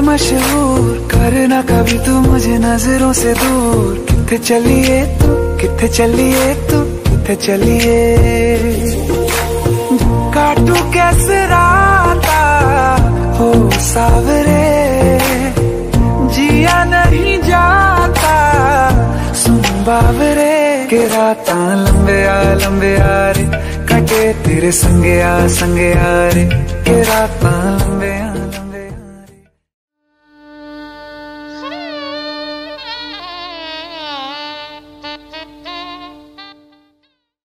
मशहूर। करना कभी तू मुझे नज़रों से दूर। कितने चलिए तू कितने चलिए तू कितने चलिए? बावरे के राता लंबे आ रे। कटे तेरे संगे आ रे। के राता